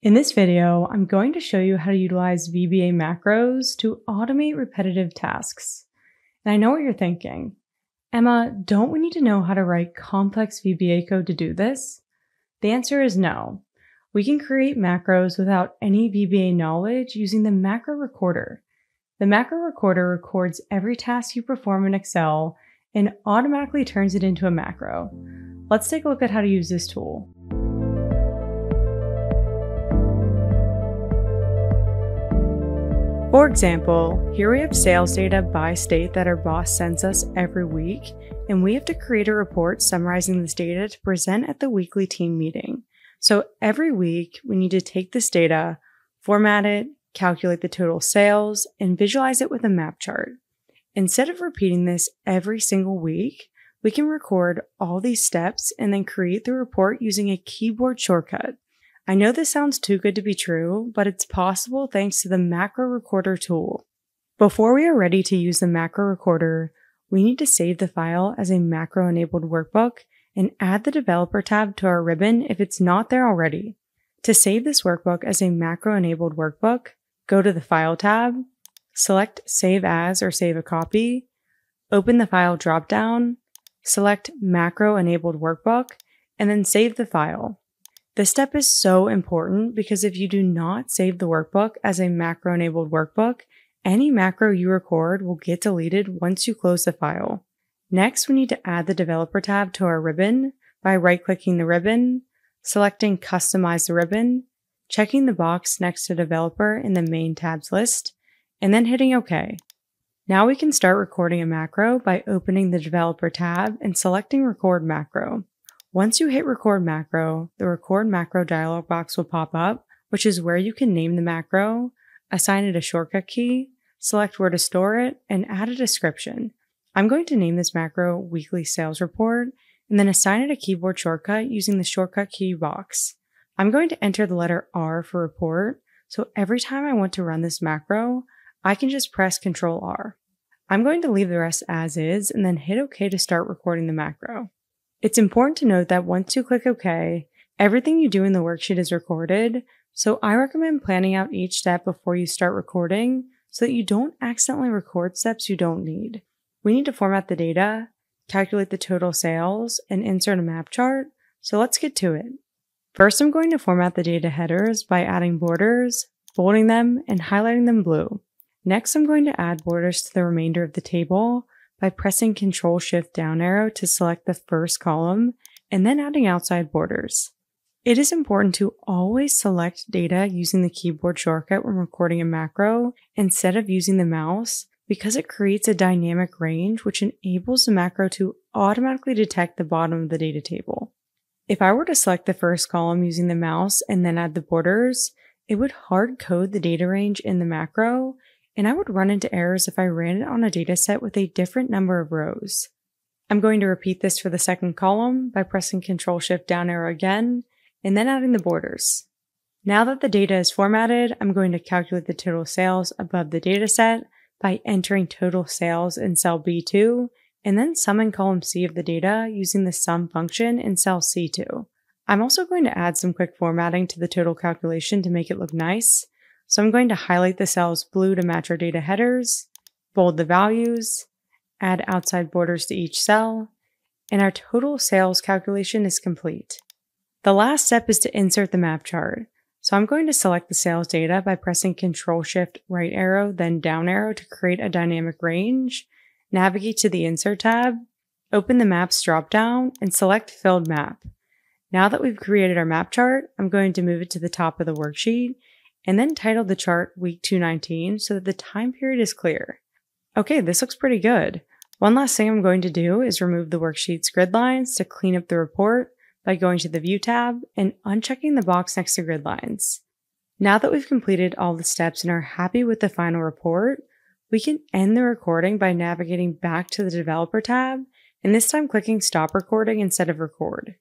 In this video, I'm going to show you how to utilize VBA macros to automate repetitive tasks. And I know what you're thinking. Emma, don't we need to know how to write complex VBA code to do this? The answer is no. We can create macros without any VBA knowledge using the macro recorder. The macro recorder records every task you perform in Excel and automatically turns it into a macro. Let's take a look at how to use this tool. For example, here we have sales data by state that our boss sends us every week, and we have to create a report summarizing this data to present at the weekly team meeting. So every week, we need to take this data, format it, calculate the total sales, and visualize it with a map chart. Instead of repeating this every single week, we can record all these steps and then create the report using a keyboard shortcut. I know this sounds too good to be true, but it's possible thanks to the macro recorder tool. Before we are ready to use the macro recorder, we need to save the file as a macro enabled workbook and add the developer tab to our ribbon if it's not there already. To save this workbook as a macro enabled workbook, go to the File tab, select Save As or Save a Copy, open the File dropdown, select Macro Enabled Workbook, and then save the file. This step is so important because if you do not save the workbook as a macro enabled workbook, any macro you record will get deleted once you close the file. Next, we need to add the developer tab to our ribbon by right clicking the ribbon, selecting customize the ribbon, checking the box next to developer in the main tabs list, and then hitting OK. Now we can start recording a macro by opening the developer tab and selecting record macro. Once you hit record macro, the record macro dialog box will pop up, which is where you can name the macro, assign it a shortcut key, select where to store it, and add a description. I'm going to name this macro weekly sales report and then assign it a keyboard shortcut using the shortcut key box. I'm going to enter the letter R for report, so every time I want to run this macro, I can just press Ctrl R. I'm going to leave the rest as is and then hit OK to start recording the macro. It's important to note that once you click OK, everything you do in the worksheet is recorded, so I recommend planning out each step before you start recording so that you don't accidentally record steps you don't need. We need to format the data, calculate the total sales, and insert a map chart, so let's get to it. First, I'm going to format the data headers by adding borders, bolding them, and highlighting them blue. Next, I'm going to add borders to the remainder of the table by pressing Ctrl Shift down arrow to select the first column and then adding outside borders. It is important to always select data using the keyboard shortcut when recording a macro instead of using the mouse because it creates a dynamic range which enables the macro to automatically detect the bottom of the data table. If I were to select the first column using the mouse and then add the borders, it would hard code the data range in the macro and I would run into errors if I ran it on a dataset with a different number of rows. I'm going to repeat this for the second column by pressing Ctrl Shift down arrow again, and then adding the borders. Now that the data is formatted, I'm going to calculate the total sales above the dataset by entering total sales in cell B2, and then sum in column C of the data using the sum function in cell C2. I'm also going to add some quick formatting to the total calculation to make it look nice. So I'm going to highlight the cells blue to match our data headers, bold the values, add outside borders to each cell, and our total sales calculation is complete. The last step is to insert the map chart. So I'm going to select the sales data by pressing Ctrl Shift right arrow, then down arrow to create a dynamic range, navigate to the Insert tab, open the Maps dropdown, and select Filled Map. Now that we've created our map chart, I'm going to move it to the top of the worksheet and then title the chart week 219 so that the time period is clear. Okay, this looks pretty good. One last thing I'm going to do is remove the worksheet's grid lines to clean up the report by going to the View tab and unchecking the box next to grid lines. Now that we've completed all the steps and are happy with the final report, we can end the recording by navigating back to the Developer tab and this time clicking Stop Recording instead of Record.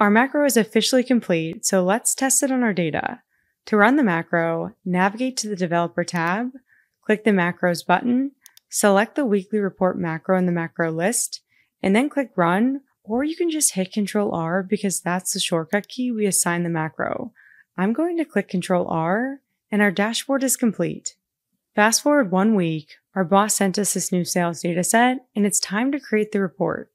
Our macro is officially complete, so let's test it on our data. To run the macro, navigate to the Developer tab, click the Macros button, select the weekly report macro in the macro list, and then click Run, or you can just hit Ctrl R because that's the shortcut key we assign the macro. I'm going to click Control R and our dashboard is complete. Fast forward one week, our boss sent us this new sales data set and it's time to create the report.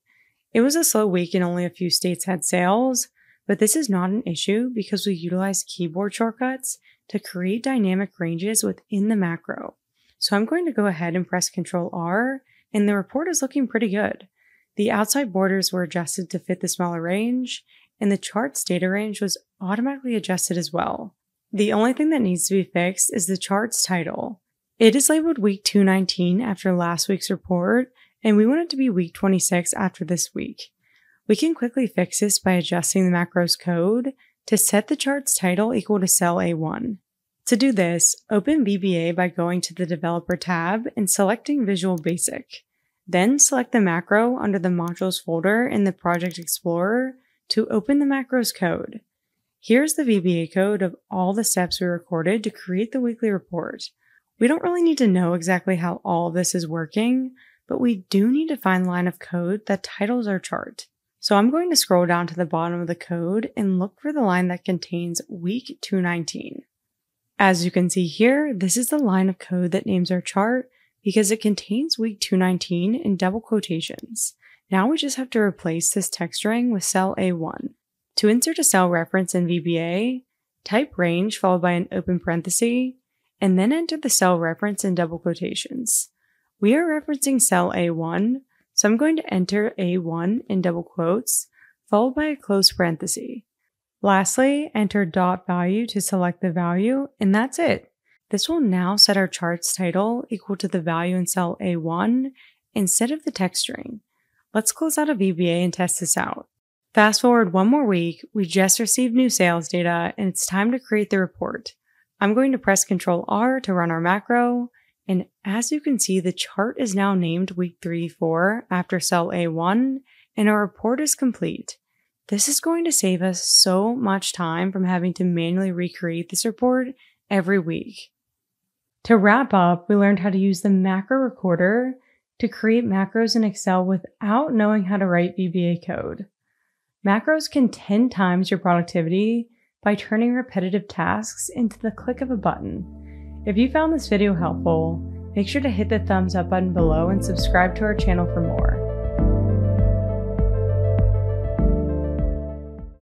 It was a slow week and only a few states had sales, but this is not an issue because we utilize keyboard shortcuts to create dynamic ranges within the macro. So I'm going to go ahead and press Control R and the report is looking pretty good. The outside borders were adjusted to fit the smaller range and the chart's data range was automatically adjusted as well. The only thing that needs to be fixed is the chart's title. It is labeled week 219 after last week's report, and we want it to be week 26 after this week. We can quickly fix this by adjusting the macro's code to set the chart's title equal to cell A1. To do this, open VBA by going to the Developer tab and selecting Visual Basic. Then select the macro under the Modules folder in the Project Explorer to open the macros code. Here's the VBA code of all the steps we recorded to create the weekly report. We don't really need to know exactly how all this is working, but we do need to find the line of code that titles our chart. So I'm going to scroll down to the bottom of the code and look for the line that contains week 219. As you can see here, this is the line of code that names our chart because it contains week 219 in double quotations. Now we just have to replace this text string with cell A1. To insert a cell reference in VBA, type range followed by an open parenthesis, and then enter the cell reference in double quotations. We are referencing cell A1, so I'm going to enter A1 in double quotes, followed by a close parenthesis. Lastly, enter dot value to select the value, and that's it. This will now set our chart's title equal to the value in cell A1 instead of the text string. Let's close out a VBA and test this out. Fast forward one more week, we just received new sales data and it's time to create the report. I'm going to press Ctrl R to run our macro. And as you can see, the chart is now named week 34 after cell A1 and our report is complete. This is going to save us so much time from having to manually recreate this report every week. To wrap up, we learned how to use the macro recorder to create macros in Excel without knowing how to write VBA code. Macros can 10 times your productivity by turning repetitive tasks into the click of a button. If you found this video helpful, make sure to hit the thumbs up button below and subscribe to our channel for more.